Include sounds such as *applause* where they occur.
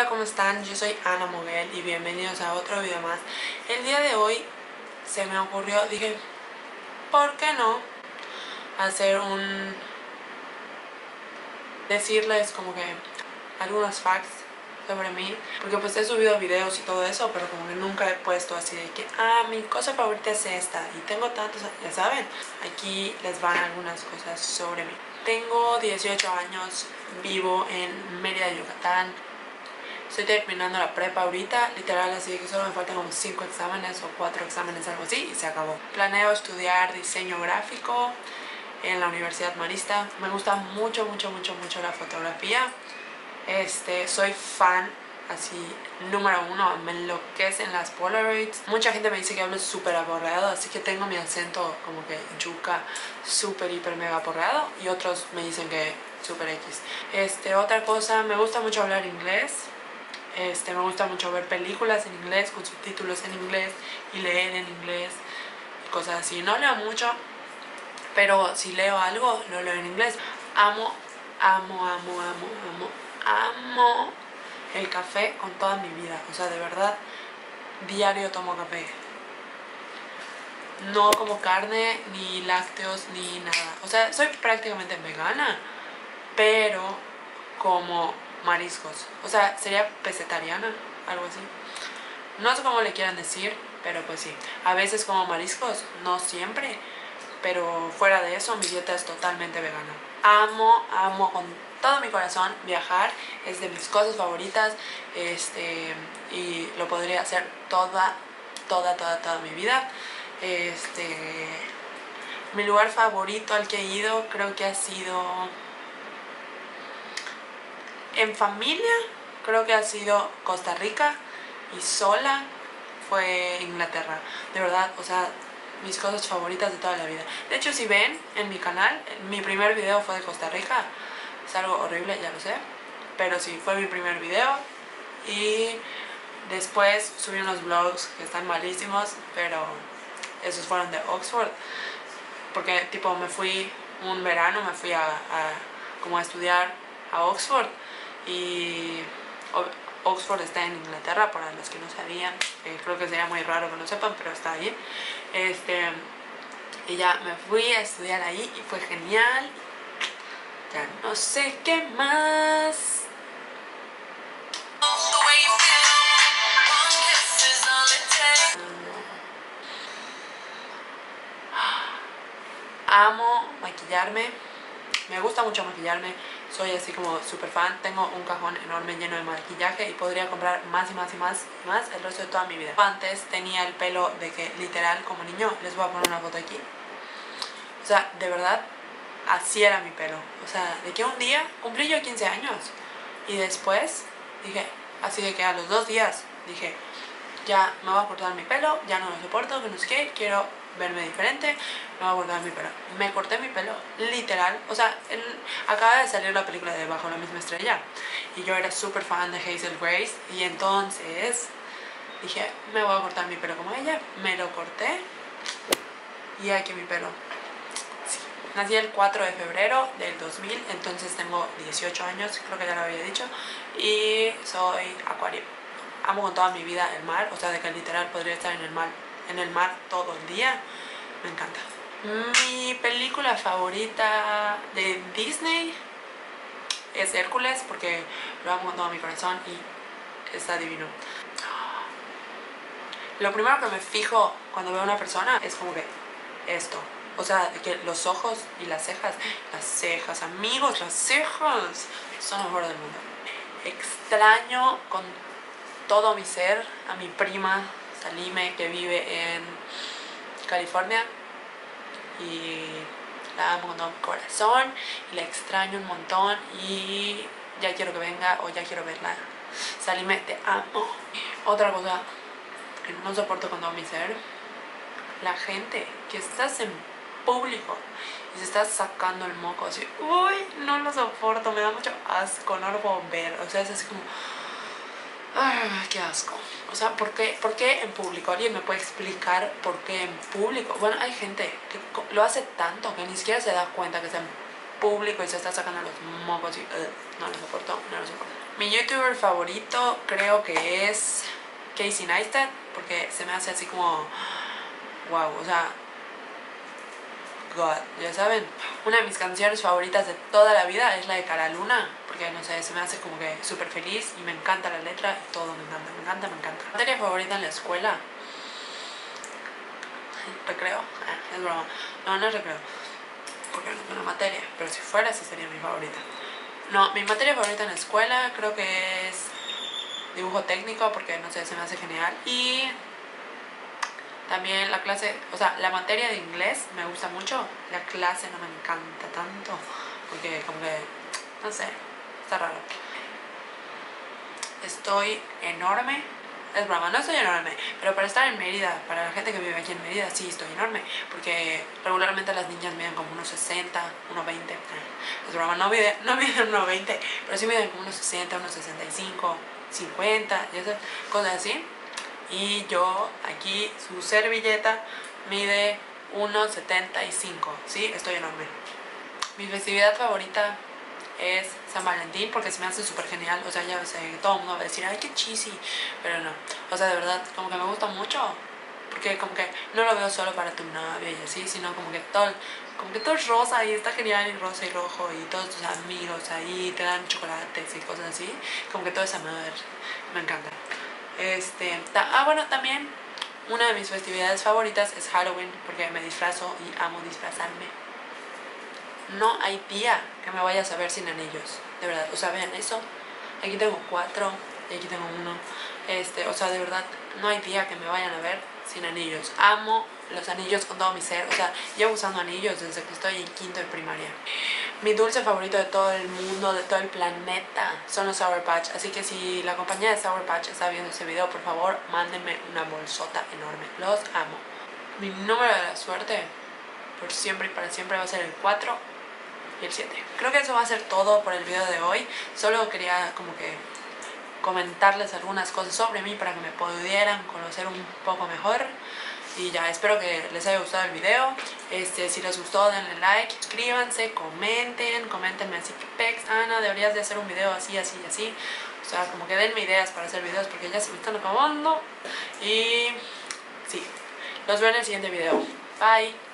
Hola, ¿cómo están? Yo soy Ana Moguel y bienvenidos a otro video más. El día de hoy se me ocurrió, dije, ¿por qué no hacer un... decirles como que algunos facts sobre mí? Porque pues he subido videos y todo eso, pero como que nunca he puesto así de que, ah, mi cosa favorita es esta y tengo tantos, ya saben. Aquí les van algunas cosas sobre mí. Tengo 18 años, vivo en Mérida, Yucatán. Estoy terminando la prepa ahorita, literal, así que solo me faltan como 5 exámenes o 4 exámenes, algo así, y se acabó. Planeo estudiar diseño gráfico en la Universidad Marista. Me gusta mucho, mucho, mucho, mucho la fotografía. Este, soy fan así número uno, me enloquecen las Polaroids. Mucha gente me dice que hablo súper aborreado, así que tengo mi acento como que yuca súper, hiper, mega aborreado. Y otros me dicen que súper X. Este, otra cosa, me gusta mucho hablar inglés. Este, me gusta mucho ver películas en inglés, con subtítulos en inglés y leer en inglés cosas así. No leo mucho, pero si leo algo, lo leo en inglés. Amo, amo, amo, amo, amo, amo el café con toda mi vida. O sea, de verdad, diario tomo café. No como carne, ni lácteos, ni nada. O sea, soy prácticamente vegana, pero como mariscos. O sea, sería pesetariana, algo así. No sé cómo le quieran decir, pero pues sí. A veces como mariscos, no siempre. Pero fuera de eso, mi dieta es totalmente vegana. Amo, amo con todo mi corazón viajar. Es de mis cosas favoritas. Este, y lo podría hacer toda, toda, toda, toda mi vida. Este, mi lugar favorito al que he ido creo que ha sido en familia creo que ha sido Costa Rica y sola fue Inglaterra. De verdad, o sea, mis cosas favoritas de toda la vida. De hecho, si ven en mi canal, mi primer video fue de Costa Rica. Es algo horrible, ya lo sé. Pero sí, fue mi primer video. Y después subí unos vlogs que están malísimos, pero esos fueron de Oxford. Porque tipo me fui un verano, me fui a, a como a estudiar a Oxford y Oxford está en Inglaterra, para los que no sabían, eh, creo que sería muy raro que lo sepan, pero está ahí. Este, y ya me fui a estudiar ahí y fue genial. Ya no sé qué más. Amo maquillarme, me gusta mucho maquillarme soy así como súper fan. Tengo un cajón enorme lleno de maquillaje y podría comprar más y más y más y más el resto de toda mi vida. Antes tenía el pelo de que literal como niño, les voy a poner una foto aquí. O sea, de verdad, así era mi pelo. O sea, de que un día cumplí yo 15 años y después dije, así de que a los dos días dije, ya me voy a cortar mi pelo, ya no lo soporto, que no sé qué, quiero verme diferente, me voy a cortar mi pelo. Me corté mi pelo, literal. O sea, acaba de salir la película de Bajo la misma estrella. Y yo era súper fan de Hazel Grace. Y entonces dije, me voy a cortar mi pelo como ella. Me lo corté. Y aquí mi pelo. Nací el 4 de febrero del 2000, entonces tengo 18 años, creo que ya lo había dicho. Y soy acuario. Amo con toda mi vida el mar, o sea, de que literal podría estar en el mar en el mar todo el día. Me encanta. Mi película favorita de Disney es Hércules porque lo amo con todo mi corazón y está divino. Lo primero que me fijo cuando veo a una persona es como que esto. O sea, que los ojos y las cejas, las cejas, amigos, las cejas son lo mejor del mundo. Extraño con todo mi ser a mi prima Salime, que vive en California. Y la amo con mi corazón y la extraño un montón y ya quiero que venga o ya quiero verla. Salime, te amo. Otra cosa que no soporto con todo mi ser, la gente que estás en público y se está sacando el moco así, uy, no lo soporto, me da mucho asco, no lo puedo ver, o sea, es así como Ay, qué asco. O sea, ¿por qué, ¿por qué en público? ¿Alguien me puede explicar por qué en público? Bueno, hay gente que lo hace tanto que ni siquiera se da cuenta que está en público y se está sacando los mocos y no lo soporto, no lo soporto. Mi youtuber favorito creo que es Casey Neistat porque se me hace así como wow, o sea God, ya saben. Una de mis canciones favoritas de toda la vida es la de Cara Luna, porque no sé, se me hace como que súper feliz y me encanta la letra todo, me encanta, me encanta, me encanta. Materia favorita en la escuela. Recreo, ah, es broma. No, no es recreo, porque no es una materia, pero si fuera, sí sería mi favorita. No, mi materia favorita en la escuela creo que es dibujo técnico, porque no sé, se me hace genial. Y también la clase, o sea, la materia de inglés me gusta mucho. La clase no me encanta tanto. Porque como que, no sé, está raro. Estoy enorme. Es broma, no estoy enorme. Pero para estar en Mérida, para la gente que vive aquí en Mérida, sí estoy enorme. Porque regularmente las niñas miden como unos 60, unos 20. Es broma, no miden, *laughs* no miden unos 20. Pero sí miden como unos 60, unos 65, 50, y esas cosas así y yo aquí su servilleta mide 1,75, ¿sí? Estoy enorme. Mi festividad favorita es San Valentín porque se me hace súper genial, o sea, ya sé, todo el mundo va a decir, ay, qué cheesy, pero no, o sea, de verdad, como que me gusta mucho, porque como que no lo veo solo para tu novia y así, sino como que todo, como que todo es rosa y está genial y rosa y rojo y todos tus amigos ahí te dan chocolates y cosas así, como que todo es amor, me encanta. Este, ah, bueno, también una de mis festividades favoritas es Halloween porque me disfrazo y amo disfrazarme. No hay día que me vayas a ver sin anillos, de verdad. O sea, vean eso. Aquí tengo cuatro y aquí tengo uno. Este, o sea, de verdad, no hay día que me vayan a ver sin anillos. Amo los anillos con todo mi ser. O sea, llevo usando anillos desde que estoy en quinto de primaria. Mi dulce favorito de todo el mundo, de todo el planeta, son los Sour Patch. Así que si la compañía de Sour Patch está viendo este video, por favor, mándenme una bolsota enorme. Los amo. Mi número de la suerte, por siempre y para siempre, va a ser el 4 y el 7. Creo que eso va a ser todo por el video de hoy. Solo quería como que comentarles algunas cosas sobre mí para que me pudieran conocer un poco mejor y ya espero que les haya gustado el video. Este si les gustó denle like suscríbanse comenten comentenme así que pex Ana deberías de hacer un video así así así. O sea como que denme ideas para hacer videos porque ya se me están acabando. Y sí los veo en el siguiente video. Bye